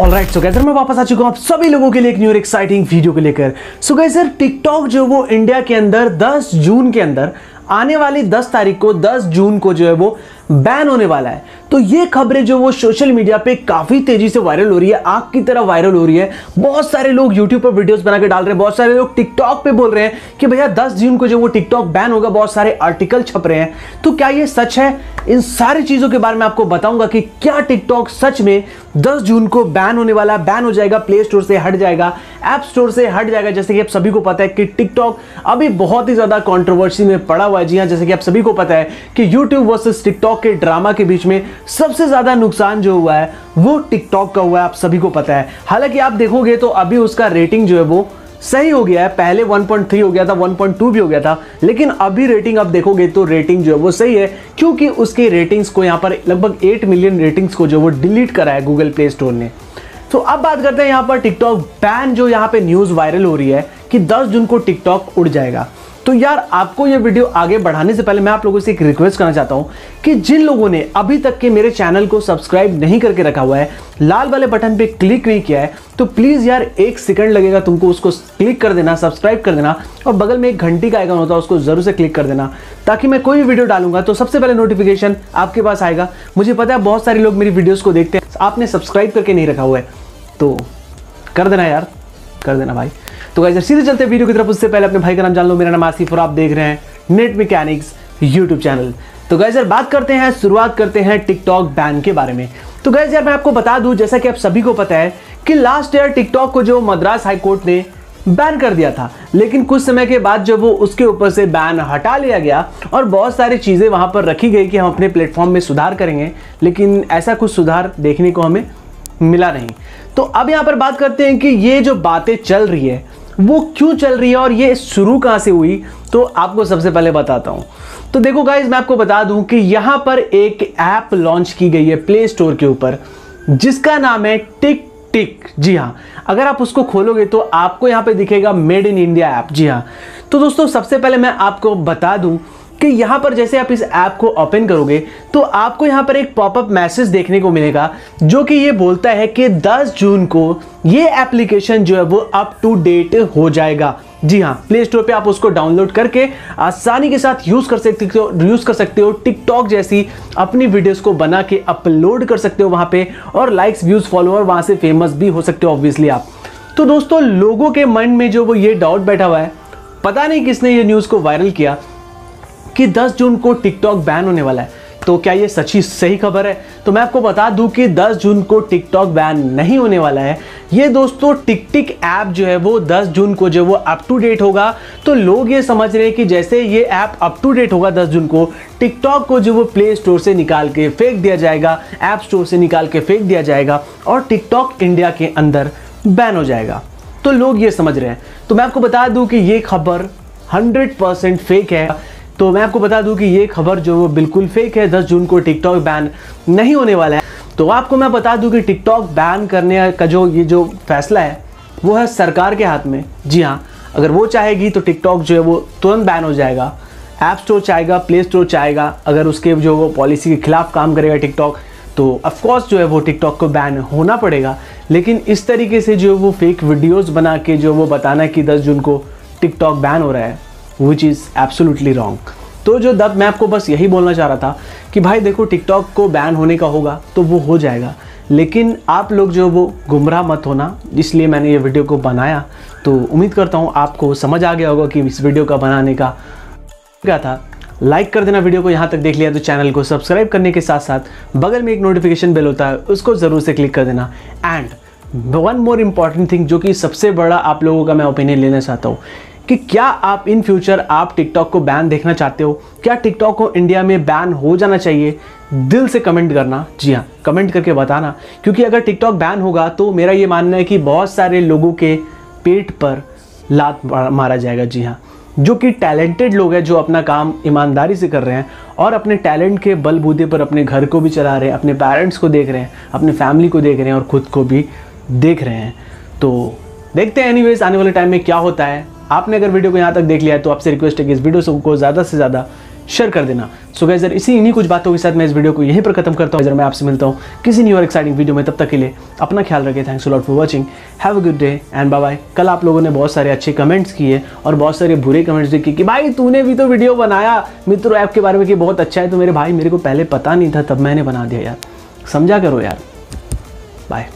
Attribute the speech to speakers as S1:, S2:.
S1: Alright so गैसर मैं वापस आ चुका हूँ आप सभी लोगों के लिए एक न्यू एक्साइटिंग वीडियो को लेकर। सो गैसर टिकटॉक जो वो इंडिया के अंदर 10 जून के अंदर, आने वाली 10 तारीख को 10 जून को जो है वो बैन होने वाला है। तो ये खबरें जो वो सोशल मीडिया पे काफ़ी तेज़ी से वायरल हो रही है, आग की तरह वायरल हो रही है। बहुत सारे लोग यूट्यूब पर वीडियोस बना के डाल रहे हैं, बहुत सारे लोग टिकटॉक पे बोल रहे हैं कि भैया 10 जून को जो वो टिकटॉक बैन होगा, बहुत सारे आर्टिकल छप रहे हैं। तो क्या ये सच है? इन सारी चीज़ों के बारे में आपको बताऊँगा कि क्या टिकटॉक सच में 10 जून को बैन होने वाला बैन हो जाएगा प्ले स्टोर से हट जाएगा ऐप स्टोर से हट जाएगा। जैसे कि आप सभी को पता है कि टिकटॉक अभी बहुत ही ज़्यादा कॉन्ट्रोवर्सी में पड़ा हुआ है। जी हाँ जैसे कि आप सभी को पता है कि यूट्यूब वर्सेज टिकटॉक के ड्रामा के बीच में सबसे ज़्यादा नुकसान जो हुआ है, वो टिकटॉक का हुआ है, आप सभी को पता है। हालाँकि आप देखोगे तो अभी उसका रेटिंग जो है वो सही हो गया है, पहले 1.3 हो गया था 1.2 भी हो गया था, लेकिन अभी रेटिंग आप देखोगे तो रेटिंग जो है वो सही है, क्योंकि उसके रेटिंग्स को यहाँ पर लगभग 8 मिलियन रेटिंग्स को जो वो डिलीट करा है गूगल प्ले स्टोर ने। तो अब बात करते हैं यहाँ पर टिकटॉक बैन जो यहाँ पे न्यूज़ वायरल हो रही है कि 10 जून को टिकटॉक उड़ जाएगा। तो यार, आपको ये वीडियो आगे बढ़ाने से पहले मैं आप लोगों से एक रिक्वेस्ट करना चाहता हूँ कि जिन लोगों ने अभी तक के मेरे चैनल को सब्सक्राइब नहीं करके रखा हुआ है, लाल वाले बटन पे क्लिक नहीं किया है तो प्लीज़ यार, एक सेकंड लगेगा तुमको उसको क्लिक कर देना सब्सक्राइब कर देना और बगल में एक घंटी का आइकन होता है, उसको ज़रूर से क्लिक कर देना, ताकि मैं कोई भी वीडियो डालूँगा तो सबसे पहले नोटिफिकेशन आपके पास आएगा। मुझे पता है बहुत सारे लोग मेरी वीडियोज़ को देखते हैं, आपने सब्सक्राइब करके नहीं रखा हुआ है तो कर देना यार। कर देना भाई। तो गाइस सीधे चलते वीडियो की तरफ़। उससे पहले अपने भाई का नाम जान लो। मेरा नाम आसिफ और आप देख रहे हैं नेट मैकेनिक्स यूट्यूब चैनल तो गैस यार, बात करते हैं, शुरुआत करते हैं टिकटॉक बैन के बारे में। तो गैस यार, मैं आपको बता दूँ, जैसा कि आप सभी को पता है कि लास्ट ईयर टिकटॉक को जो मद्रास हाईकोर्ट ने बैन कर दिया था, लेकिन कुछ समय के बाद जब वो उसके ऊपर से बैन हटा लिया गया और बहुत सारी चीज़ें वहाँ पर रखी गई कि हम अपने प्लेटफॉर्म में सुधार करेंगे, लेकिन ऐसा कुछ सुधार देखने को हमें मिला नहीं। तो अब यहाँ पर बात करते हैं कि ये जो बातें चल रही है, वो क्यों चल रही है और ये शुरू कहाँ से हुई? तो आपको सबसे पहले बताता हूँ। तो देखो गाइज़ मैं आपको बता दूँ कि यहाँ पर एक ऐप लॉन्च की गई है प्ले स्टोर के ऊपर, जिसका नाम है टिक टिक जी हाँ अगर आप उसको खोलोगे तो आपको यहाँ पे दिखेगा मेड इन इंडिया ऐप। जी हाँ तो दोस्तों, सबसे पहले मैं आपको बता दूँ कि यहाँ पर जैसे आप इस ऐप को ओपन करोगे तो आपको यहाँ पर एक पॉपअप मैसेज देखने को मिलेगा, जो कि ये बोलता है कि 10 जून को ये एप्लीकेशन जो है वो अप टू डेट हो जाएगा। जी हाँ प्ले स्टोर पे आप उसको डाउनलोड करके आसानी के साथ यूज़ कर सकते हो यूज़ कर सकते हो टिकटॉक जैसी अपनी वीडियोस को बना के अपलोड कर सकते हो वहाँ पे, और लाइक्स व्यूज़ फॉलोअर वहाँ से फ़ेमस भी हो सकते हो ऑब्वियसली आप। तो दोस्तों, लोगों के मन में जो वो ये डाउट बैठा हुआ है, पता नहीं किसने ये न्यूज़ को वायरल किया कि 10 जून को टिकटॉक बैन होने वाला है। तो क्या ये सच्ची सही खबर है? तो मैं आपको बता दूँ कि 10 जून को टिकटॉक बैन नहीं होने वाला है। ये दोस्तों टिक टिक ऐप जो है वो 10 जून को जो वो अप टू डेट होगा। तो लोग ये समझ रहे हैं कि जैसे ये ऐप अप टू डेट होगा 10 जून को, टिकटॉक को जो वो प्ले स्टोर से निकाल के फेंक दिया जाएगा ऐप स्टोर से निकाल के फेंक दिया जाएगा और टिकटॉक इंडिया के अंदर बैन हो जाएगा। तो लोग ये समझ रहे हैं। तो मैं आपको बता दूँ कि ये खबर हंड्रेड फेक है। तो मैं आपको बता दूँ कि ये खबर जो वो बिल्कुल फेक है 10 जून को टिकटॉक बैन नहीं होने वाला है। तो आपको मैं बता दूँ कि टिकटॉक बैन करने का जो ये जो फैसला है, वो है सरकार के हाथ में। जी हाँ अगर वो चाहेगी तो टिकटॉक जो है वो तुरंत बैन हो जाएगा। ऐप स्टोर चाहेगा प्ले स्टोर चाहेगा, अगर उसके जो वो पॉलिसी के खिलाफ काम करेगा टिकटॉक तो ऑफकोर्स जो है वो टिकटॉक को बैन होना पड़ेगा। लेकिन इस तरीके से जो वो फेक वीडियोस बना के जो वो बताना कि 10 जून को टिकटॉक बैन हो रहा है विच इज़ एब्सोल्युटली रॉन्ग तो जो दब, मैं आपको बस यही बोलना चाह रहा था कि भाई देखो टिकटॉक को बैन होने का होगा तो वो हो जाएगा। लेकिन आप लोग जो वो गुमराह मत होना, इसलिए मैंने ये वीडियो को बनाया। तो उम्मीद करता हूँ आपको समझ आ गया होगा कि इस वीडियो का बनाने का क्या था। लाइक कर देना वीडियो को, यहाँ तक देख लिया तो चैनल को सब्सक्राइब करने के साथ साथ बगल में एक नोटिफिकेशन बेल होता है, उसको ज़रूर से क्लिक कर देना। And one more important thing जो कि सबसे बड़ा आप लोगों का मैं ओपिनियन लेना चाहता हूँ कि क्या आप इन फ्यूचर आप टिकटॉक को बैन देखना चाहते हो? क्या टिकटॉक को इंडिया में बैन हो जाना चाहिए? दिल से कमेंट करना। जी हाँ कमेंट करके बताना। क्योंकि अगर टिकटॉक बैन होगा तो मेरा ये मानना है कि बहुत सारे लोगों के पेट पर लात मारा जाएगा। जी हाँ जो कि टैलेंटेड लोग हैं, जो अपना काम ईमानदारी से कर रहे हैं और अपने टैलेंट के बलबूते पर अपने घर को भी चला रहे हैं, अपने पेरेंट्स को देख रहे हैं, अपने फैमिली को देख रहे हैं और खुद को भी देख रहे हैं। तो देखते हैं एनीवेज आने वाले टाइम में क्या होता है। आपने अगर वीडियो को यहाँ तक देख लिया है तो आपसे रिक्वेस्ट है कि इस वीडियो को ज़्यादा से ज़्यादा शेयर कर देना। सो गैस इसी इन्हीं कुछ बातों के साथ मैं इस वीडियो को यहीं पर खत्म करता हूँ। मैं आपसे मिलता हूँ किसी न्यू और एक्साइटिंग वीडियो में, तब तक के लिए अपना ख्याल रखें। Thanks lot for watching have a good day and bye bye कल आप लोगों ने बहुत सारे अच्छे कमेंट्स किए और बहुत सारे बुरे कमेंट्स किए कि भाई तूने भी तो वीडियो बनाया। मित्रों ऐप के बारे में कि बहुत अच्छा है तो मेरे भाई मेरे को पहले पता नहीं था, तब मैंने बना दिया यार। समझा करो यार। बाय